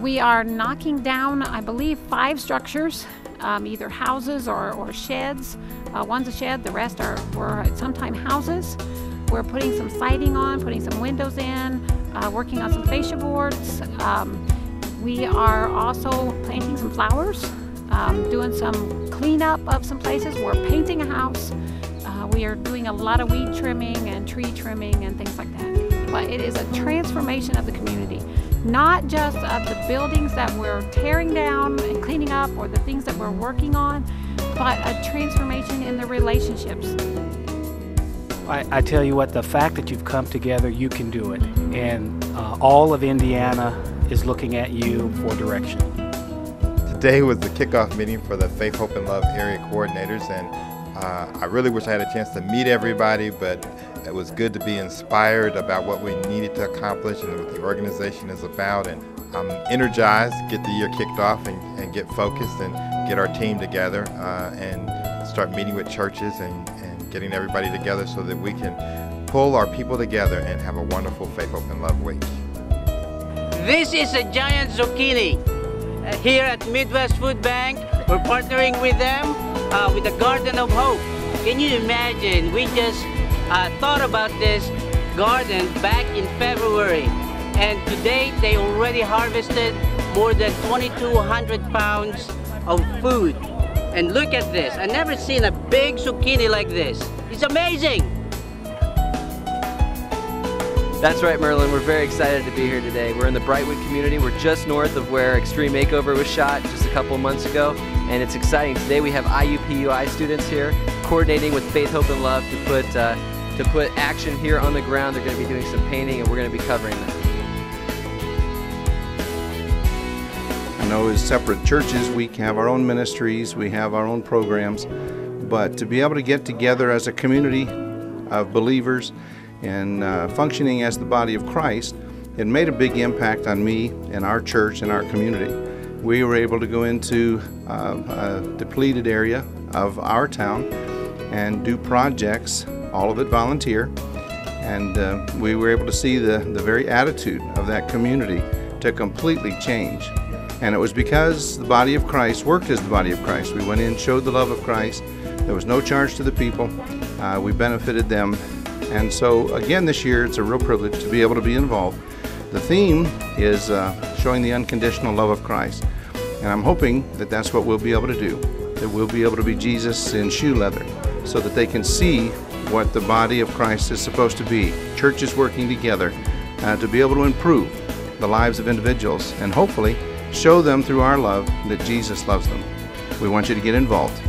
We are knocking down, I believe, five structures, um, either houses or, or sheds. Uh, one's a shed, the rest are were sometime houses. We're putting some siding on, putting some windows in, uh, working on some fascia boards. Um, we are also planting some flowers, um, doing some cleanup of some places. We're painting a house. Uh, we are doing a lot of weed trimming and tree trimming and things like that. But it is a transformation of the community, not just of the buildings that we're tearing down and cleaning up or the things that we're working on, but a transformation in the relationships. I, I, tell you what, the fact that you've come together, you can do it. And uh, all of Indiana is looking at you for direction. Today was the kickoff meeting for the Faith, Hope, and Love area coordinators, and uh, I really wish I had a chance to meet everybody, but it was good to be inspired about what we needed to accomplish and what the organization is about. And I'm energized, get the year kicked off and, and get focused and get our team together uh, and start meeting with churches and, and getting everybody together so that we can pull our people together and have a wonderful Faith, Hope, and Love Week. This is a giant zucchini. Uh, here at Midwest Food Bank, we're partnering with them uh, with the Garden of Hope. Can you imagine? We just uh, thought about this garden back in February. And today they already harvested more than 2,200 pounds of food and look at this. I've never seen a big zucchini like this. It's amazing. That's right, Merlin. We're very excited to be here today. We're in the Brightwood community. We're just north of where Extreme Makeover was shot just a couple months ago, and it's exciting. Today we have IUPUI students here coordinating with Faith, Hope, and Love to put uh, to put action here on the ground. They're going to be doing some painting, and we're going to be covering that. I know, as separate churches, we have our own ministries, we have our own programs, but to be able to get together as a community of believers and uh, functioning as the body of Christ, it made a big impact on me and our church and our community. We were able to go into uh, a depleted area of our town and do projects, all of it volunteer, and uh, we were able to see the, the very attitude of that community to completely change. And it was because the body of Christ worked as the body of Christ. We went in, showed the love of Christ. There was no charge to the people. Uh, we benefited them. And so, again, this year, it's a real privilege to be able to be involved. The theme is uh, showing the unconditional love of Christ. And I'm hoping that that's what we'll be able to do, that we'll be able to be Jesus in shoe leather so that they can see what the body of Christ is supposed to be. Churches working together uh, to be able to improve the lives of individuals and hopefully show them through our love that Jesus loves them. We want you to get involved.